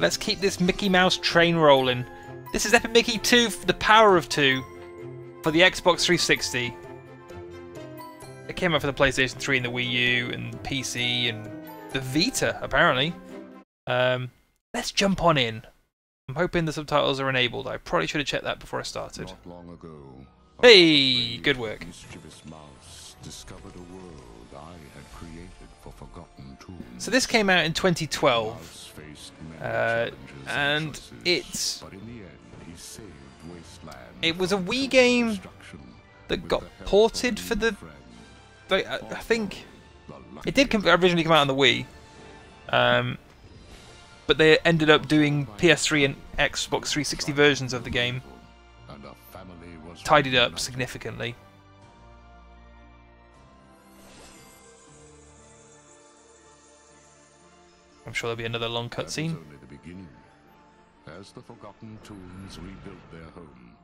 Let's keep this Mickey Mouse train rolling. This is Epic Mickey 2, The Power of 2, for the Xbox 360. It came out for the PlayStation 3 and the Wii U and PC and the Vita, apparently. Um, let's jump on in. I'm hoping the subtitles are enabled. I probably should have checked that before I started. Not long ago, Hey, good work. Mischievous mouse discovered a world I had created for forgotten toons. So this came out in 2012. Mouse faced many Uh, and it's- but in the end, he saved Wasteland It was a Wii game that got the help of ported for the- I, I think it did come, originally come out on the Wii, um, but they ended up doing PS3 and Xbox 360 versions of the game, and a family was tidied up significantly. I'm sure there'll be another long cutscene. only the beginning. As the Forgotten Toons rebuilt their home,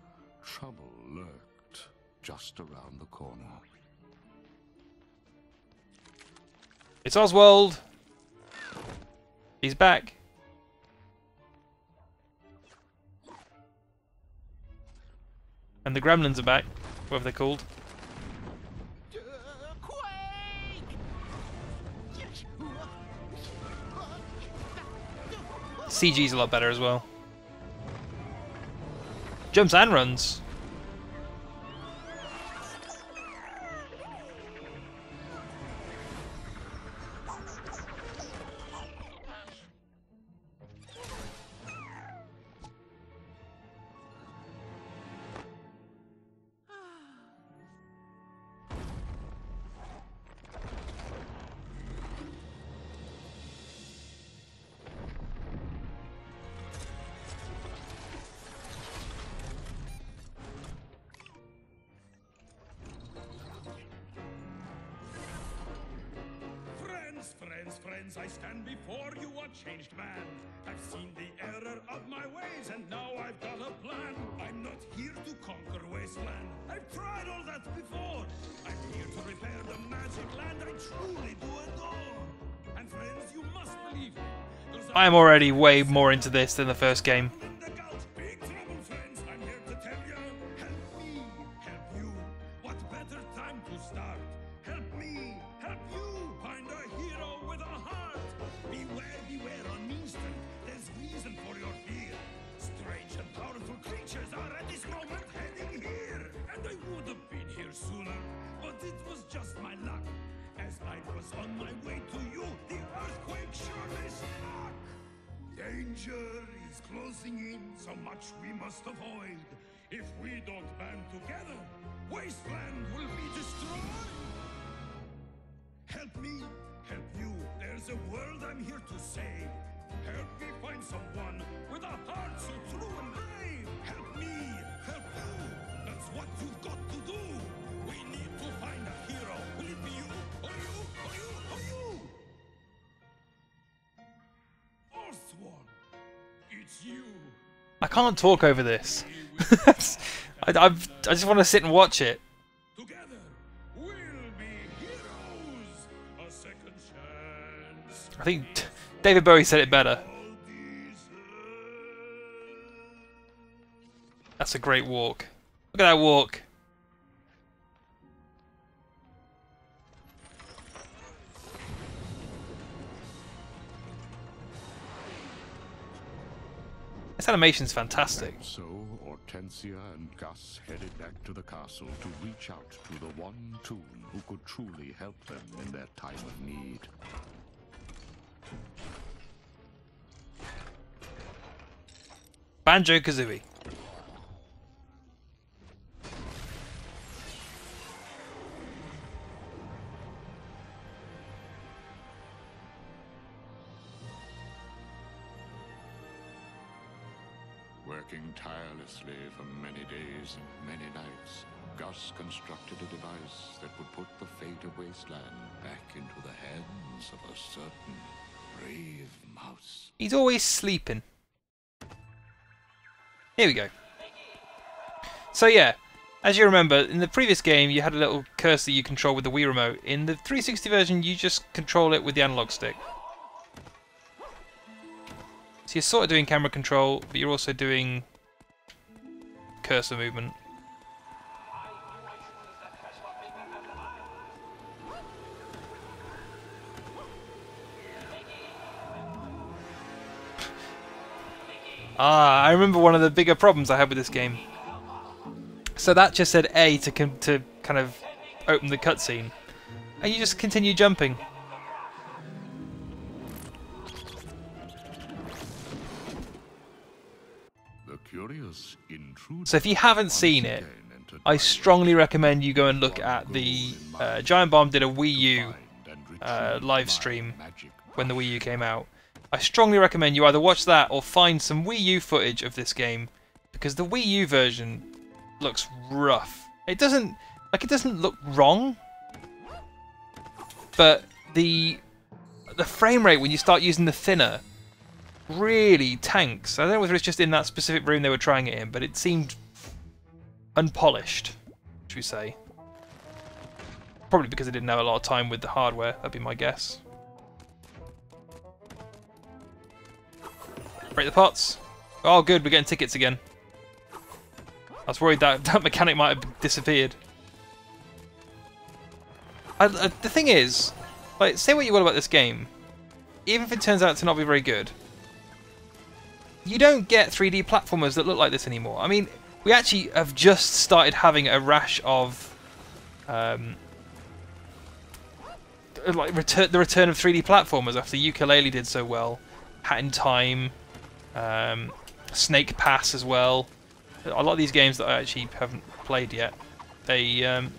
trouble lurked just around the corner. It's Oswald. He's back. And the gremlins are back, whatever they're called. CG's a lot better as well. Jumps and runs. This moment heading here. And I would have been here sooner, but it was just my luck. As I was on my way Danger is closing in, so much we must avoid. If we don't band together, Wasteland will be destroyed. Help me, help you. There's a world I'm here to save. Help me find someone with a heart so true and brave. Help me, help you. That's what you've got to do. We need to find a hero. Will it be you, I can't talk over this. I, I've, I just want to sit and watch it. We'll be heroes. A second chance. I think David Bowie said it better. That's a great walk. Look at that walk. This animation's fantastic. So Hortensia and Gus headed back to the castle to reach out to the one toon who could truly help them in their time of need. Banjo Kazooie. Tirelessly for many days and many nights, Gus constructed a device that would put the fate of Wasteland back into the hands of a certain brave mouse. He's always sleeping. Here we go. So yeah, as you remember, in the previous game you had a little cursor you control with the Wii remote. In the 360 version you just control it with the analog stick. So you're sort of doing camera control, but you're also doing cursor movement. Ah, I remember one of the bigger problems I had with this game. So that just said A to to kind of open the cutscene, and you just continue jumping. So if you haven't seen it, I strongly recommend you go and look at the uh, Giant Bomb did a Wii U uh, live stream when the Wii U came out. I strongly recommend you either watch that or find some Wii U footage of this game because the Wii U version looks rough. It doesn't like it doesn't look wrong, but the the frame rate when you start using the thinner really tanks. I don't know whether it's just in that specific room they were trying it in, but it seemed unpolished, should we say. Probably because they didn't have a lot of time with the hardware, that'd be my guess. Break the pots. Oh good, we're getting tickets again. I was worried that that mechanic might have disappeared. I, I, the thing is, like, say what you will about this game, even if it turns out to not be very good, you don't get 3D platformers that look like this anymore. I mean, we actually have just started having a rash of um, like return, the return of 3D platformers after Yooka-Laylee did so well, Hat in Time, um, Snake Pass as well. A lot of these games that I actually haven't played yet, they um,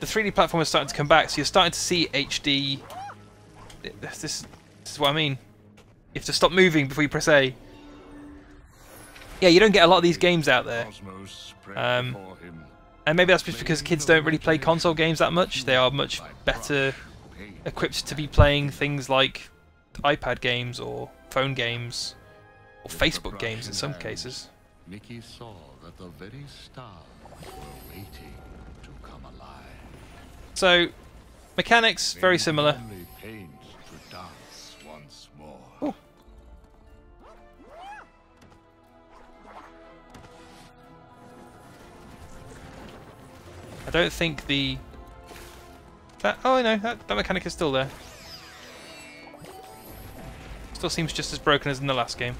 the 3D platformers starting to come back, so you're starting to see HD. This, this is what I mean. You have to stop moving before you press A. Yeah, you don't get a lot of these games out there. Um, and maybe that's just because kids don't really play console games that much. They are much better equipped to be playing things like iPad games or phone games or Facebook games in some cases. Mickey saw that the very stars were waiting to come alive. So, mechanics very similar. I don't think the that oh no that, that mechanic is still there. Still seems just as broken as in the last game.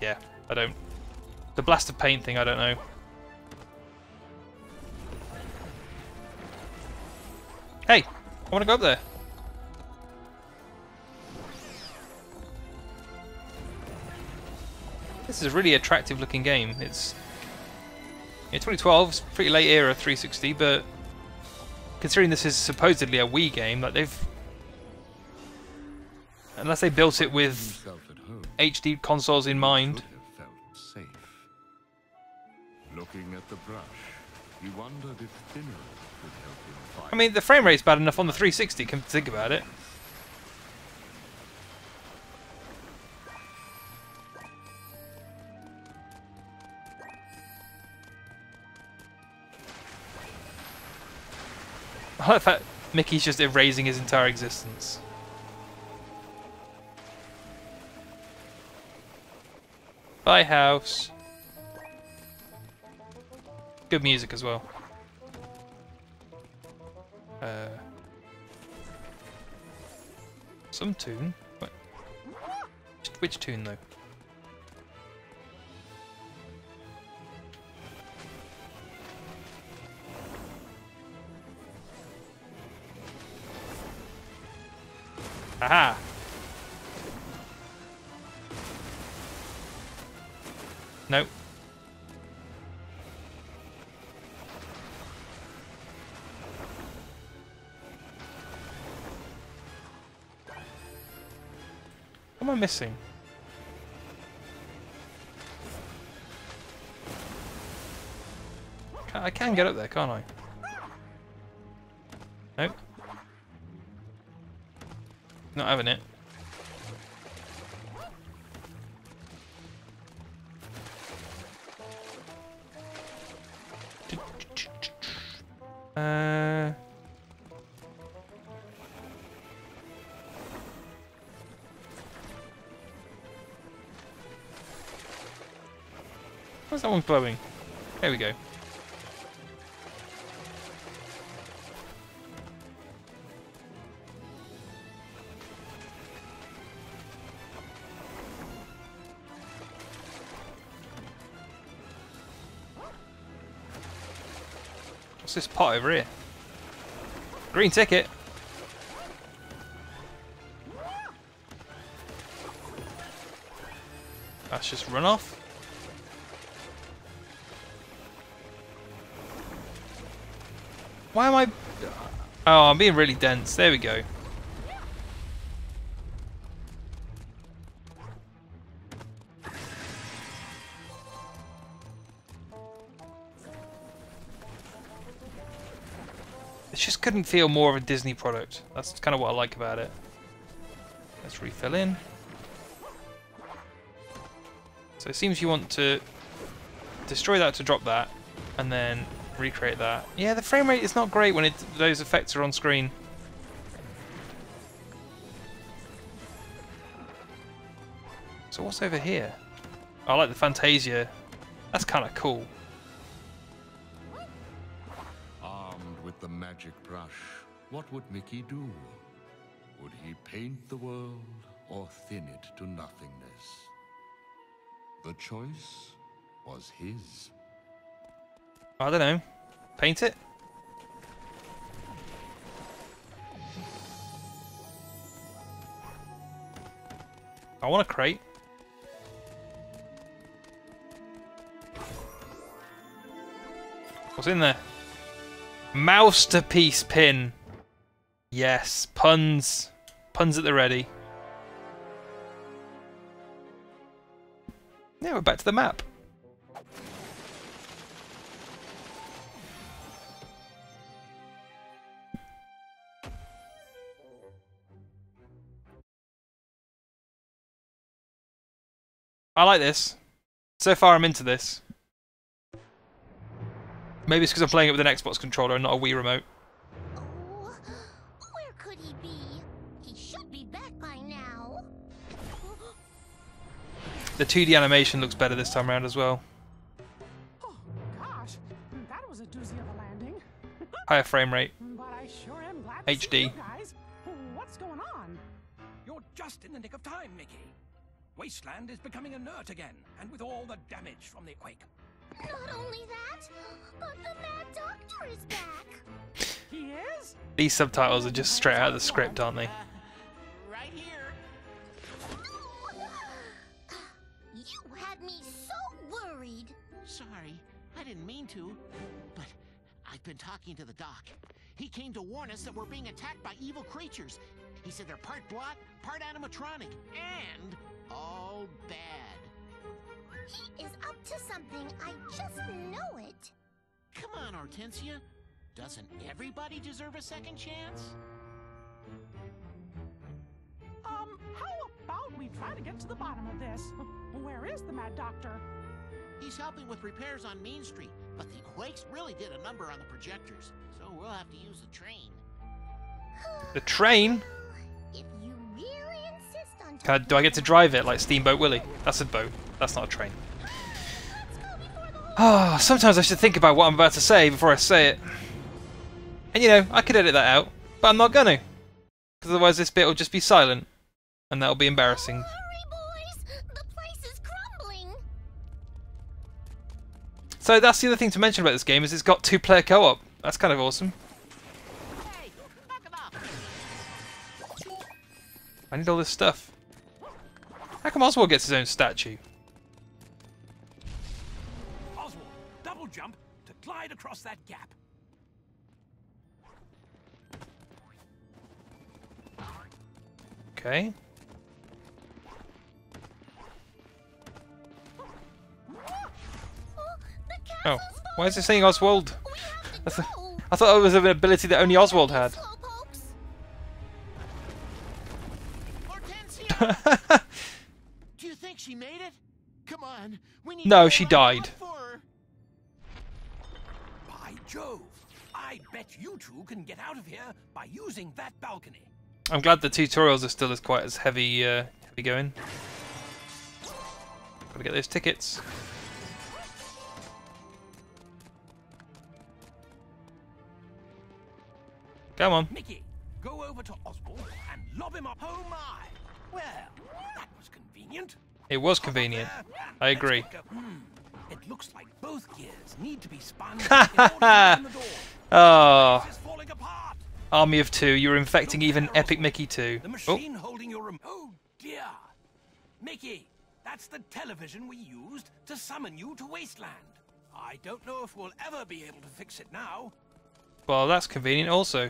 Yeah, I don't. The blast of paint thing, I don't know. Hey, I want to go up there. This is a really attractive looking game. It's yeah, 2012, it's pretty late era 360, but considering this is supposedly a Wii game, like they've unless they built it with Himself at home HD consoles in mind, should have felt safe. Looking at the brush, he wondered if thinner could help him find I mean the frame rate's bad enough on the 360. Come to think about it. I like Mickey's just erasing his entire existence. Bye, house. Good music as well. Uh, some tune. Which- Which tune though? Aha! Nope. What am I missing? I can get up there, can't I? Not having it. Uh. Where's that one glowing? There we go. This pot over here? Green ticket. That's just run off. Why am I... Oh, I'm being really dense. There we go. It feel more of a Disney product. That's kind of what I like about it. Let's refill in. So it seems you want to destroy that to drop that, and then recreate that. Yeah, the frame rate is not great when it, those effects are on screen. So what's over here? I like the Fantasia. That's kind of cool. What would Mickey do? Would he paint the world or thin it to nothingness? The choice was his. I don't know. Paint it? I want a crate. What's in there? Masterpiece pin. Yes, puns. Puns at the ready. Yeah, we're back to the map. I like this. So far, I'm into this. Maybe it's because I'm playing it with an Xbox controller and not a Wii remote. The 2D animation looks better this time around as well. Oh, gosh, that was a doozy of a landing. Higher frame rate. But I sure am glad HD. guys. What's going on? You're just in the nick of time, Mickey. Wasteland is becoming inert again, and with all the damage from the quake. Not only that, but the Mad Doctor is back. He is? These subtitles are just straight out of the script, aren't they? Didn't mean to. But I've been talking to the doc. He came to warn us that we're being attacked by evil creatures. He said they're part Blot, part animatronic, and all bad. He is up to something. I just know it. Come on, Hortensia. Doesn't everybody deserve a second chance? Um, how about we try to get to the bottom of this? Where is the Mad Doctor? He's helping with repairs on Main Street, but the quakes really did a number on the projectors, so we'll have to use the train. The train? If you really insist on Can I, do I get to drive it like Steamboat Willie? That's a boat. That's not a train. Let's go before the whole Ah, sometimes I should think about what I'm about to say before I say it. And you know, I could edit that out, but I'm not gonna. Because otherwise this bit will just be silent. And that'll be embarrassing. So that's the other thing to mention about this game is it's got two-player co-op. That's kind of awesome. Hey, knock it off! I need all this stuff. How come Oswald gets his own statue? Oswald, double jump to glide across that gap. Okay. Oh, why is it falling saying Oswald? down. We have I to thought- I thought it was an ability that only Oswald had. Do you think she made it? Come on, we need No, she go out and died. look for her. By Jove! I bet you two can get out of here by using that balcony. I'm glad the tutorials are still as quite as heavy, uh, heavy going. Gotta get those tickets. Come on. Mickey, go over to Oswald and lob him up. Oh my! Well, that was convenient. It was convenient. I agree. hmm, It looks like both gears need to be spun in order to open the door. Oh, This is falling apart. Army of Two, you're infecting even Epic Mickey too. The Oh, holding your rem- Oh dear. Mickey, that's the television we used to summon you to Wasteland. I don't know if we'll ever be able to fix it now. well, that's convenient also.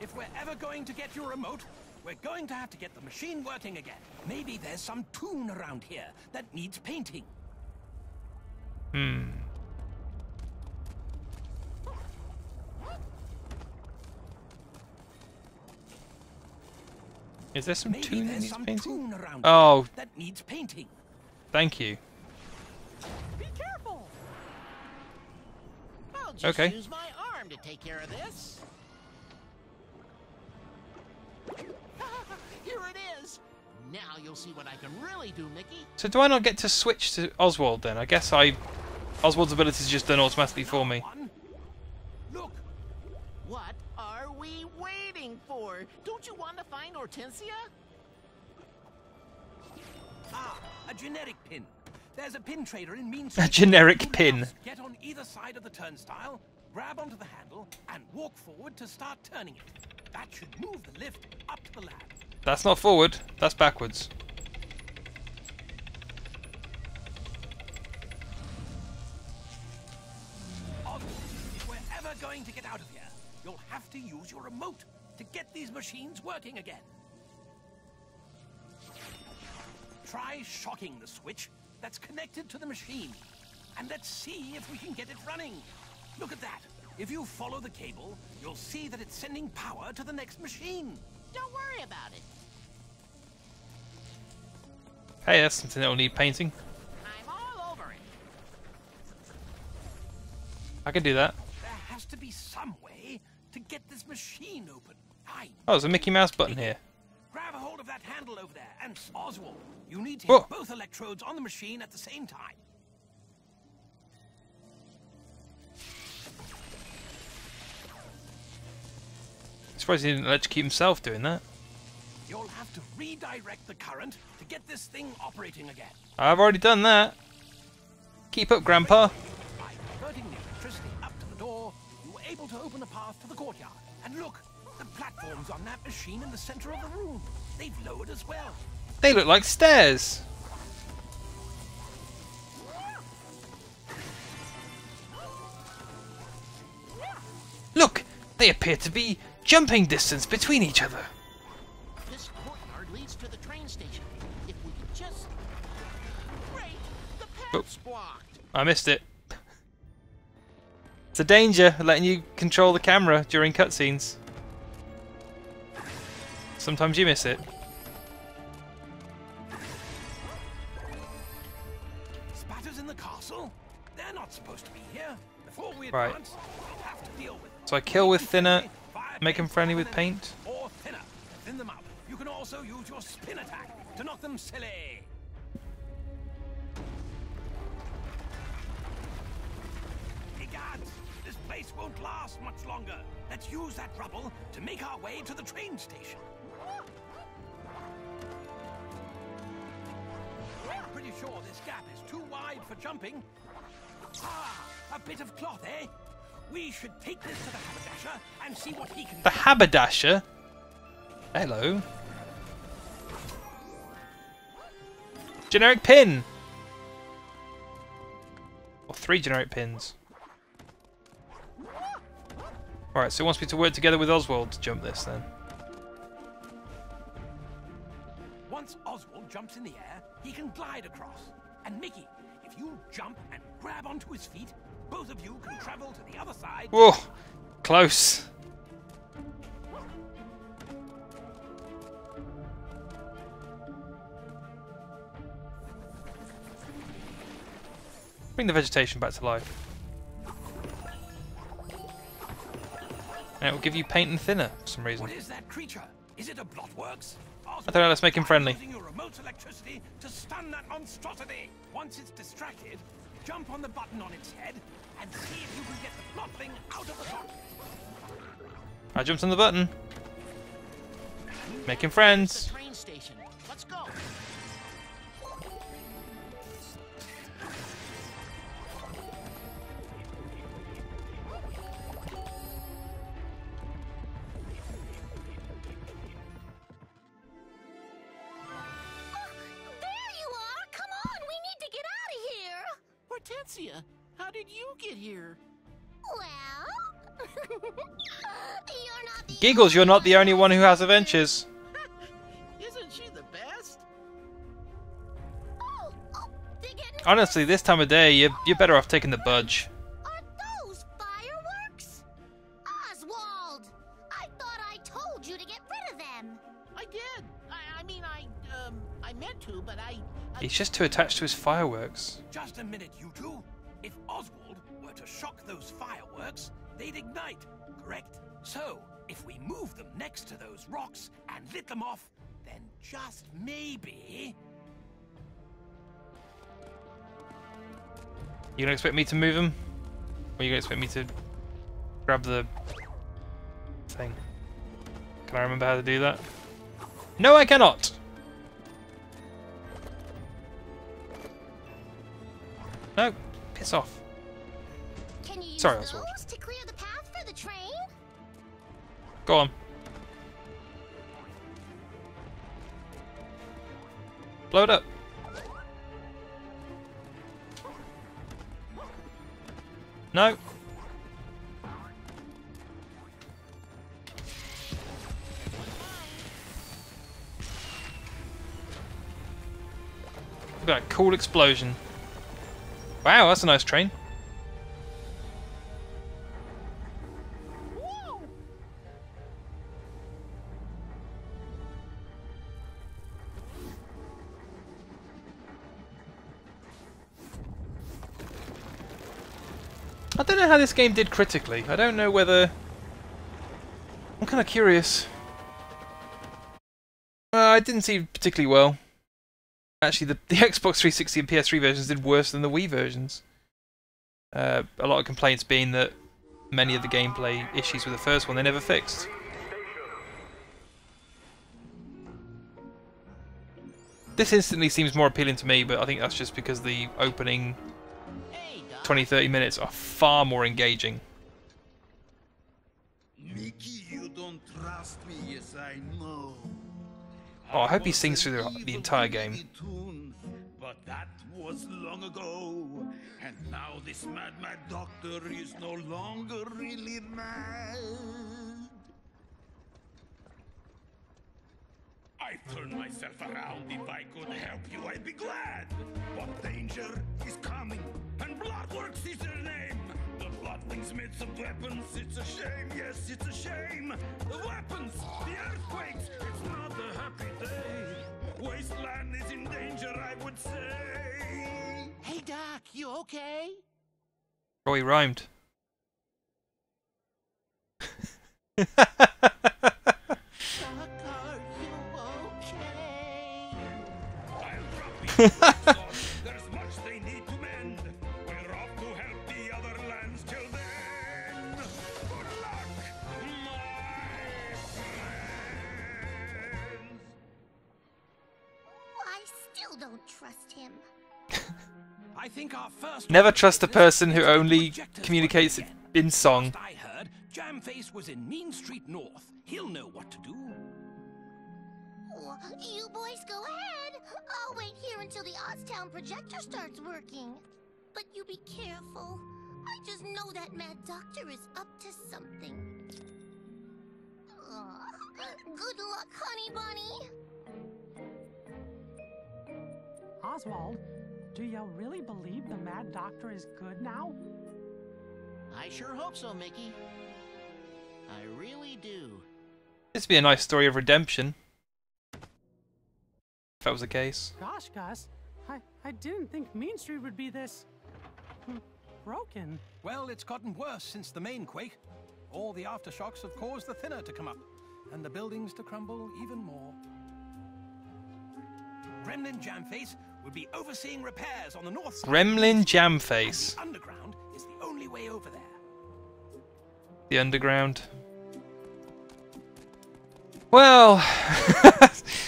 If we're ever going to get your remote, we're going to have to get the machine working again. Maybe there's some tune around here that needs painting. Hmm. Is there some Maybe tune that needs some painting? tune around Oh. here that needs painting. Thank you. Be careful! I'll just Okay. use my arm to take care of this. Here it is. Now you'll see what I can really do, Mickey. So do I not get to switch to Oswald then? I guess I... Oswald's ability is just done automatically for me. One. Look, What are we waiting for? Don't you want to find Hortensia? ah, a generic pin. There's a pin trader in Mean A generic pin. Get on either side of the turnstile, grab onto the handle, and walk forward to start turning it. That should move the lift up to the lab. That's not forward, that's backwards. If we're ever going to get out of here, you'll have to use your remote to get these machines working again. Try shocking the switch that's connected to the machine, and let's see if we can get it running. Look at that. If you follow the cable, you'll see that it's sending power to the next machine. Don't worry about it. Hey, that's something that'll need painting. I'm all over it. I can do that. There has to be some way to get this machine open. I Oh, there's a Mickey Mouse button here. Grab a hold of that handle over there, and Oswald, you need to Whoa. hit both electrodes on the machine at the same time. Surprised he didn't electrocute himself doing that. You'll have to redirect the current to get this thing operating again. I've already done that. Keep up, Grandpa. By diverting the electricity up to the door, you were able to open a path to the courtyard. And look, the platforms on that machine in the center of the room. They've lowered as well. They look like stairs. Look, they appear to be jumping distance between each other. This courtyard leads to the train station. If we could just... Great! The Oh. blocked. I missed it. It's a danger letting you control the camera during cutscenes. Sometimes you miss it. Spatters in the castle? They're not supposed to be here. Before we Right. advance, we'll have to deal with them. So I kill with thinner, Fire make 'em them friendly with paint. Or thinner. Thin them out. You can also use your spin attack to knock them silly. Hey guards, this place won't last much longer. Let's use that rubble to make our way to the train station. I'm pretty sure this gap is too wide for jumping. Ah, a bit of cloth, eh? We should take this to the haberdasher and see what he can The haberdasher. Hello. Generic pin. Or three generic pins. Alright, so it wants me to work together with Oswald to jump this then. Once Oswald jumps in the air, he can glide across. And Mickey, if you jump and grab onto his feet, both of you can travel to the other side. Whoa! Close. Bring the vegetation back to life. And it will give you paint and thinner for some reason. What is that creature? Is it a blotworks? I don't know, let's make him friendly. Using your remote electricity to stun that monstrosity. Once it's distracted, jump on the button on its head and see if you can get the blotling out of the top. I jumped on the button. Making friends. Giggles, you're not the only one who has adventures. Isn't she the best? Oh, oh, they're Honestly, this time of day, you're, you're better off taking the budge. Are those fireworks? Oswald! I thought I told you to get rid of them. I did. I, I mean, I, um, I meant to, but I. I He's just too attached to his fireworks. Just a minute, you two. If Oswald were to shock those fireworks, they'd ignite, correct? So, if we move them next to those rocks and lit them off, then just maybe. You gonna expect me to move them? Or you gonna expect me to grab the thing? Can I remember how to do that? No, I cannot! No, piss off. Can you Sorry, those Oswald. Go on. Blow it up. No. Look at that cool explosion. Wow, that's a nice train. Know how this game did critically. I don't know whether... I'm kind of curious. Uh, it didn't seem particularly well. Actually, the, the Xbox 360 and PS3 versions did worse than the Wii versions. Uh, a lot of complaints being that many of the gameplay issues with the first one they never fixed. This instantly seems more appealing to me, but I think that's just because the opening. 20 30 minutes are far more engaging. Mickey, you don't trust me, yes I know. Oh, I hope he sings through the- the entire game. Toon, but that was long ago. And now this mad, mad doctor is no longer really mad. I turn myself around. If I could help you, I'd be glad. But danger is coming, and Blotworks is their name. The Blotlings made some weapons. It's a shame, yes, it's a shame. The weapons, the earthquakes. It's not a happy day. Wasteland is in danger, I would say. Hey, Doc, you okay? Oh, he rhymed. Never order of trust a person who only communicates in song. I heard, Jamface was in Mean Street North. He'll know what to do. Oh, You boys go ahead. I'll wait here until the OsTown projector starts working. But you be careful. I just know that mad doctor is up to something. Aw, good luck, honey bunny. Oswald, do you really believe the Mad Doctor is good now? I sure hope so, Mickey. I really do. This would be a nice story of redemption. If that was the case. Gosh, Gus, I, I didn't think Mean Street would be this broken. Well, it's gotten worse since the main quake. All the aftershocks have caused the thinner to come up, and the buildings to crumble even more. Gremlin Jamface will be overseeing repairs on the north side. Gremlin Jamface. The underground is the only way over there. The underground. Well.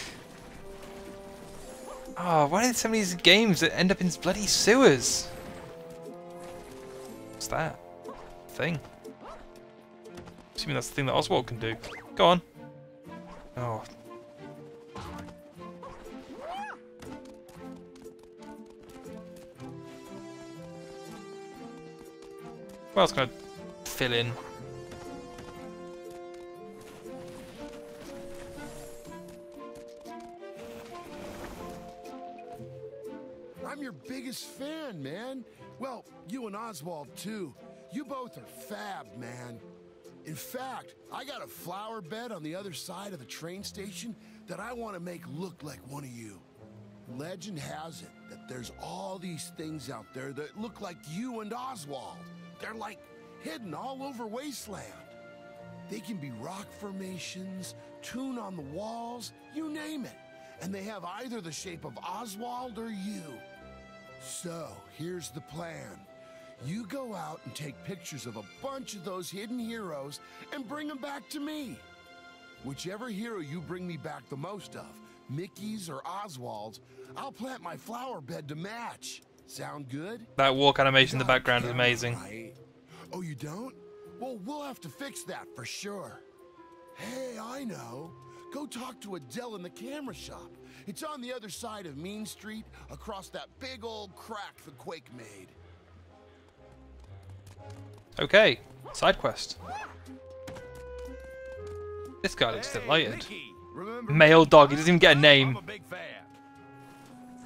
oh, why did some of these games that end up in bloody sewers? What's that? Thing. Assuming that's the thing that Oswald can do. Go on. Oh. What else can I fill in? Biggest fan, man. Well, you and Oswald, too. You both are fab, man. In fact, I got a flower bed on the other side of the train station that I want to make look like one of you. Legend has it that there's all these things out there that look like you and Oswald. They're like hidden all over Wasteland. They can be rock formations, tune on the walls, you name it. And they have either the shape of Oswald or you. So, here's the plan. You go out and take pictures of a bunch of those hidden heroes and bring them back to me. Whichever hero you bring me back the most of, Mickey's or Oswald's, I'll plant my flower bed to match. Sound good? That walk animation in the background is amazing. right? Oh, you don't? Well, we'll have to fix that for sure. Hey, I know. Go talk to Adele in the camera shop. It's on the other side of Mean Street, across that big old crack the quake made. Okay, side quest. This guy looks delighted. Male dog, he doesn't even get a I'm name. a big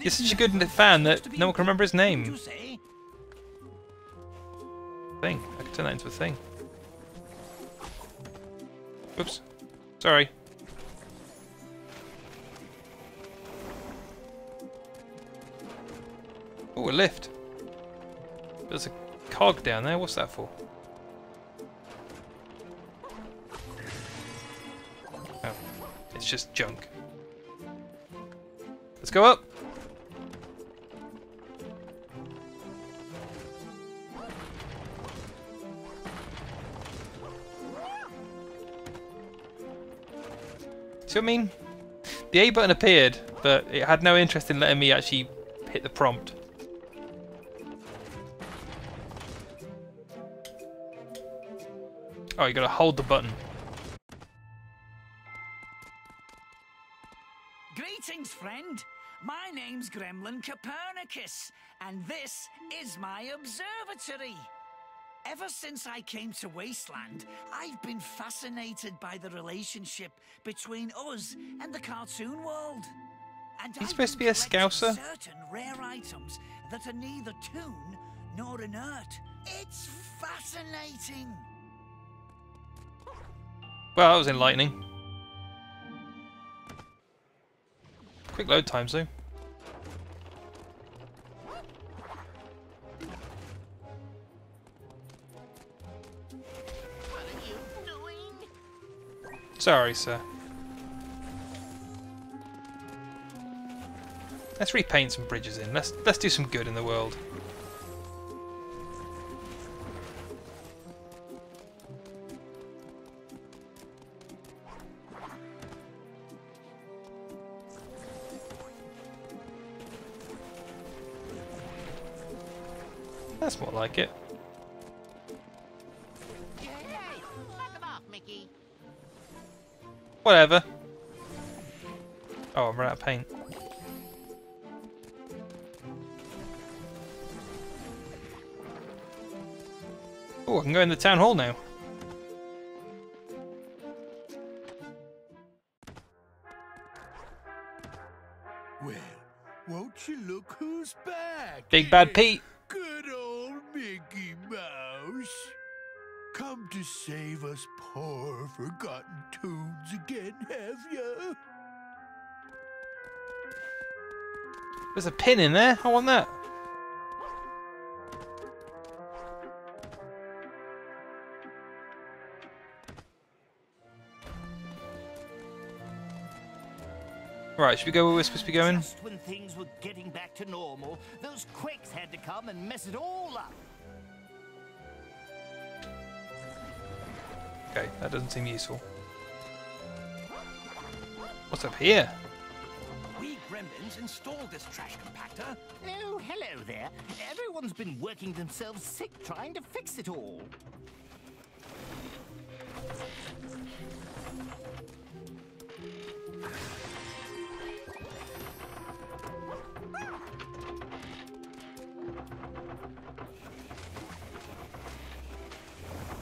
such a good fan that no one can remember his name. Thing. I can turn that into a thing. Oops. Sorry. Oh, a lift. There's a cog down there. What's that for? Oh, it's just junk. Let's go up. See what I mean? The A button appeared, but it had no interest in letting me actually hit the prompt. Oh, you gotta hold the button. Greetings, friend. My name's Gremlin Copernicus, and this is my observatory. Ever since I came to Wasteland, I've been fascinated by the relationship between us and the cartoon world. And He's I've supposed to be a scouser? Certain rare items that are neither toon nor inert. It's fascinating. Well, that was enlightening. Quick load times though. Sorry, sir. Let's repaint some bridges in. Let's let's do some good in the world. That's more like it. Hey, knock it off, Mickey. Whatever. Oh, I'm out of paint. Oh, I can go in the town hall now. Well, won't you look who's back? Big Bad Pete. pin in there. I want that. Right, should we go where we're supposed to be going? Just when things were getting back to normal, those quakes had to come and mess it all up. Okay, that doesn't seem useful. What's up here? We gremlins installed this trash compactor. Oh, hello there. Everyone's been working themselves sick trying to fix it all.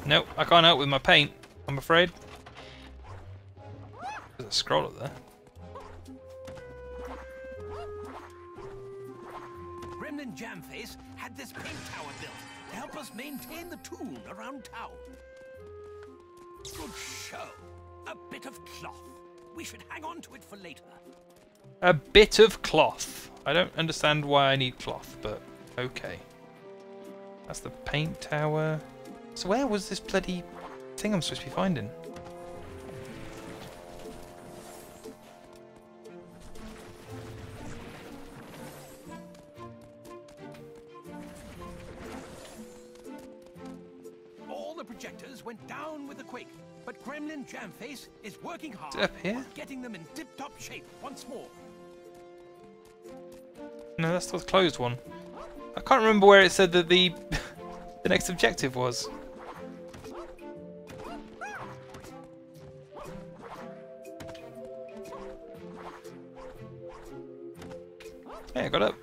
Nope, I can't help with my paint, I'm afraid. There's a scroll up there. Us maintain the tune around town. Good show. A bit of cloth. We should hang on to it for later. A bit of cloth. I don't understand why I need cloth, but okay. That's the paint tower. So where was this bloody thing I'm supposed to be finding? Up here? getting them in tip-top shape once more. No, that's the closed one. I can't remember where it said that the the next objective was. Hey, I got up.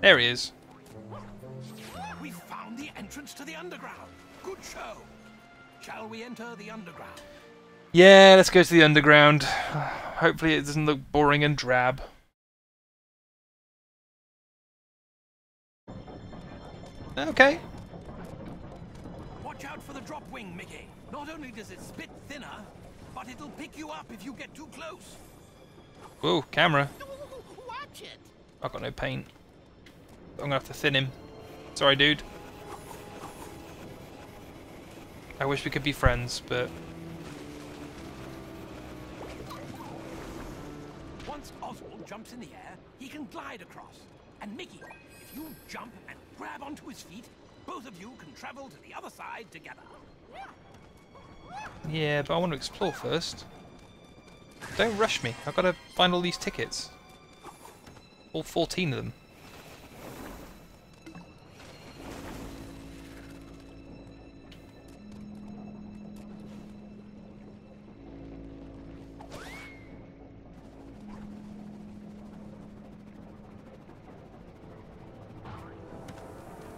There he is. We found the entrance to the underground. Good show. Shall we enter the underground? Yeah, let's go to the underground. Hopefully it doesn't look boring and drab. Okay. Watch out for the drop wing, Mickey. Not only does it spit thinner, but it'll pick you up if you get too close. Whoa, camera. Watch it. I've got no paint. I'm gonna have to thin him. Sorry, dude. I wish we could be friends, but Once Oswald jumps in the air, he can glide across. And Mickey, if you jump and grab onto his feet, both of you can travel to the other side together. yeah, but I want to explore first. Don't rush me. I've got to find all these tickets. All 14 of them.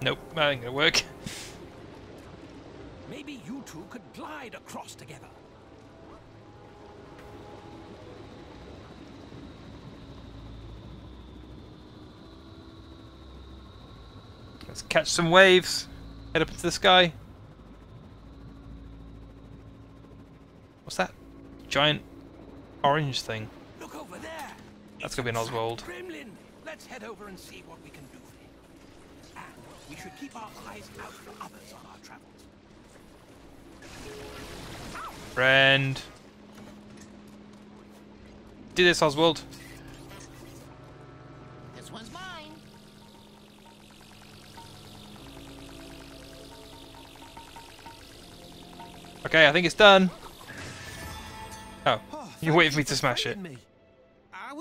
Nope, that ain't gonna work. Maybe you two could glide across together. Let's catch some waves. Head up into the sky. What's that? Giant orange thing. Look over there. That's gonna be an Oswald. Gremlin. Let's head over and see what we can do for it. And we should keep our eyes out for others on our travels. Friend. Do this, Oswald. This one's mine. Okay, I think it's done. Oh, ah, Oh, you're waiting for me to smash it.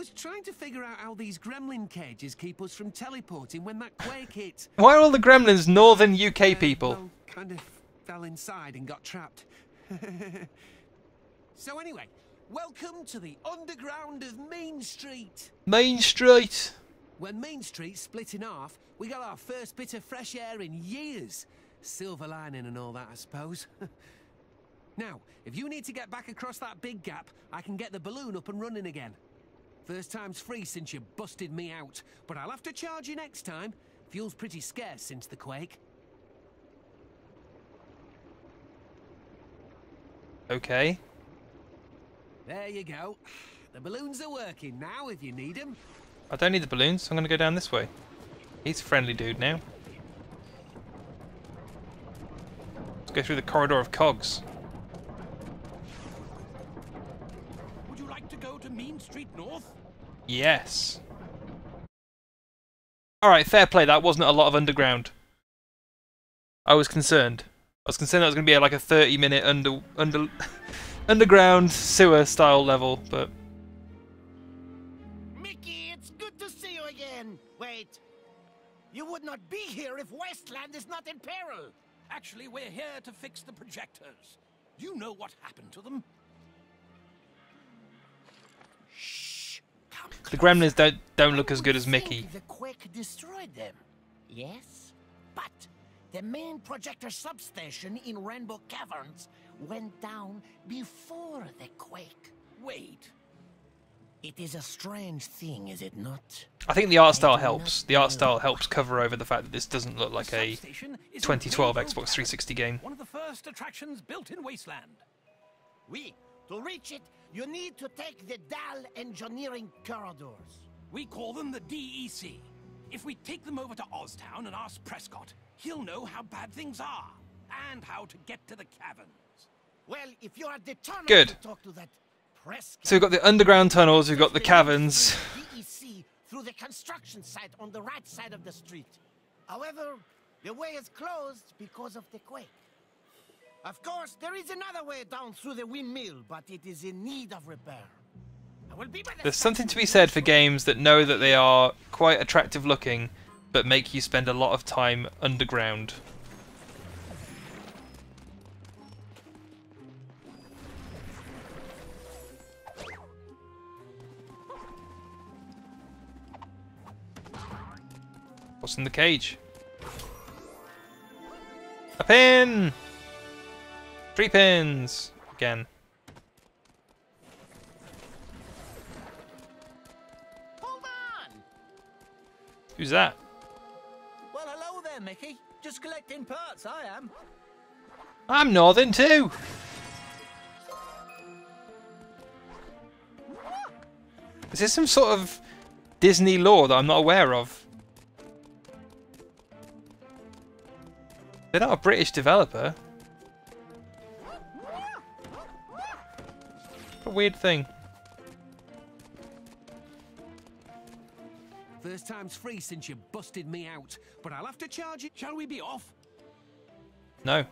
Finding me. I was trying to figure out how these gremlin cages keep us from teleporting when that quake hit. Why are all the gremlins northern UK Uh, people? well, kind of fell inside and got trapped. so anyway, welcome to the underground of Main Street. Main Street. When Main Street split in half, we got our first bit of fresh air in years. Silver lining and all that, I suppose. now, if you need to get back across that big gap, I can get the balloon up and running again. First time's free since you busted me out, but I'll have to charge you next time. Fuel's pretty scarce since the quake. Okay. There you go. The balloons are working now if you need them. I don't need the balloons. I'm going to go down this way. He's a friendly dude now. Let's go through the corridor of cogs. Yes. Alright, fair play. That wasn't a lot of underground. I was concerned. I was concerned that was going to be like a 30 minute under under underground sewer style level, but Mickey, it's good to see you again. Wait. You would not be here if Wasteland is not in peril. Actually, we're here to fix the projectors. Do you know what happened to them? Shh. Come the gremlins don't don't look as good as Mickey. The quake destroyed them. Yes, but the main projector substation in Rainbow Caverns went down before the quake. Wait. It is a strange thing, is it not? I think the art style helps. The art style helps cover over the fact that this doesn't look like a Substation is in 2012 Xbox 360 game. One of the first attractions built in Wasteland. We, to reach it, you need to take the Dal engineering corridors. We call them the DEC. If we take them over to OsTown and ask Prescott, he'll know how bad things are and how to get to the caverns. Well, if you are determined Good. to talk to that press So we've got the underground tunnels, we've got the caverns. DEC through the construction site on the right side of the street. However, the way is closed because of the quake. Of course, there is another way down through the windmill, but it is in need of repair. I will be by the There's something to be said for games that know that they are quite attractive looking, but make you spend a lot of time underground. What's in the cage? A pin! Three pins! Again. Hold on! Who's that? Well, hello there, Mickey. Just collecting parts, I am. I'm Northern too! Is this some sort of Disney lore that I'm not aware of? They're not a British developer. Weird thing. First time's free since you busted me out, but I'll have to charge it. Shall we be off? No.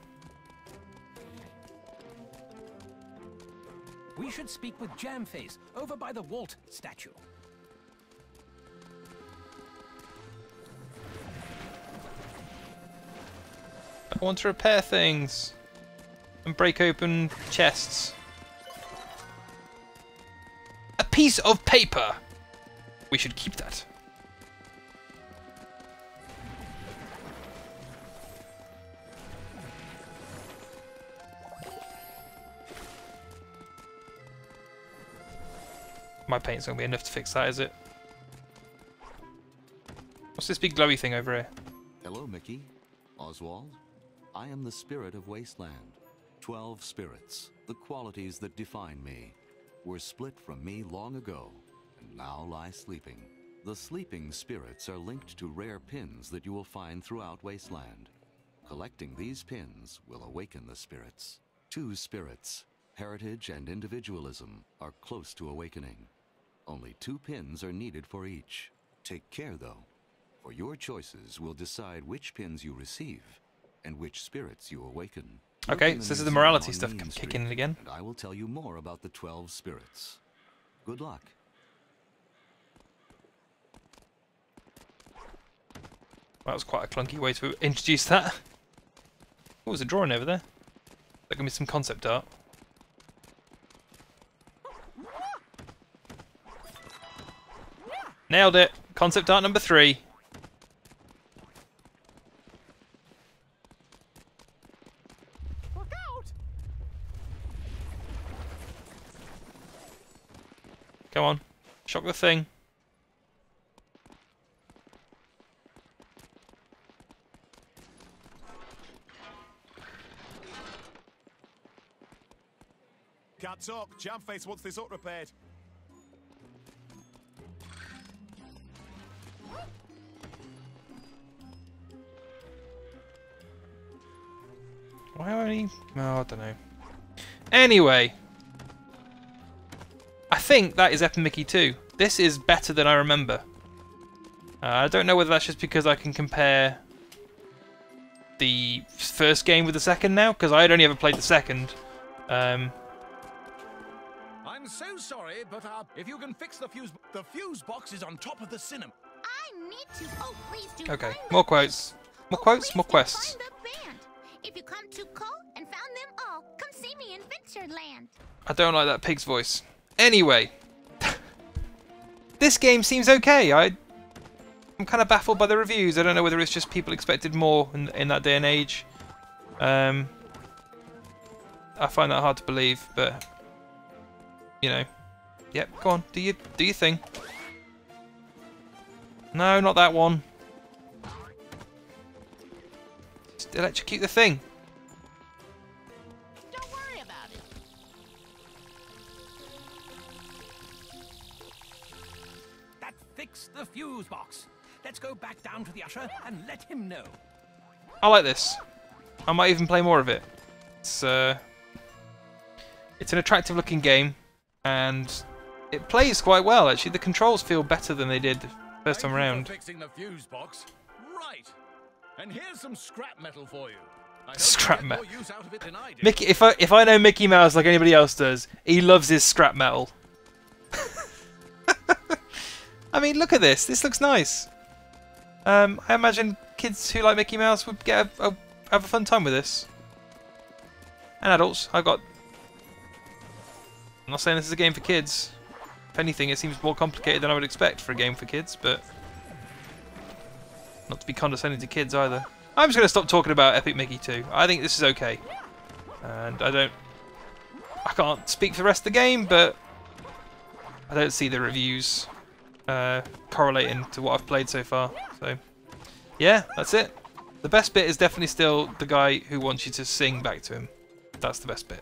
We should speak with Jamface over by the Walt statue. I want to repair things and break open chests. Piece of paper! We should keep that. My paint's gonna be enough to fix that, is it? What's this big glowy thing over here? Hello, Mickey. Oswald. I am the spirit of Wasteland. Twelve spirits, the qualities that define me, were split from me long ago and now lie sleeping. The sleeping spirits are linked to rare pins that you will find throughout Wasteland. Collecting these pins will awaken the spirits. Two spirits, heritage and individualism, are close to awakening. Only two pins are needed for each. Take care, though, for your choices will decide which pins you receive and which spirits you awaken. Okay, so this is the morality stuff kicking in again. And I will tell you more about the 12 spirits. Good luck. That was quite a clunky way to introduce that. What was a drawing over there? That could be some concept art. Nailed it! Concept art number three. Look out! Come Shock the thing. Can't talk. Jamface wants this up repaired. Why are only... Oh, I don't know. Anyway. I think that is Epic Mickey 2. This is better than I remember. Uh, I don't know whether that's just because I can compare the first game with the second now, because I had only ever played the second. Um, I'm so sorry, but uh, if you can fix the fuse, the fuse box is on top of the cinema. I need to. Oh, please do. okay, more quotes. More Oh, quotes, please more quests. Find the band. If you come to Cole and found them all, come see me in Ventureland. I don't like that pig's voice. Anyway, this game seems okay. I, I'm kind of baffled by the reviews. I don't know whether it's just people expected more in, in that day and age. Um, I find that hard to believe, but you know, yep. Go on, do you do your thing. No, not that one. Just electrocute the thing. Don't worry about it. That fixed the fuse box. Let's go back down to the usher and let him know. I like this. I might even play more of it. It's uh, it's an attractive looking game, and it plays quite well. Actually, the controls feel better than they did the first time Thank you around. fixing the fuse box. Right. And here's some scrap metal for you. I Scrap metal. more use out of it than I did. Mickey, if I if I know Mickey Mouse like anybody else does, he loves his scrap metal. I mean, look at this. This looks nice. Um, I imagine kids who like Mickey Mouse would get a, a, have a fun time with this. And adults. I've got. I'm not saying this is a game for kids. If anything, it seems more complicated than I would expect for a game for kids, but not to be condescending to kids either. I'm just going to stop talking about Epic Mickey 2. I think this is okay. And I don't... I can't speak for the rest of the game, but I don't see the reviews uh, correlating to what I've played so far. So, yeah, that's it. The best bit is definitely still the guy who wants you to sing back to him. That's the best bit.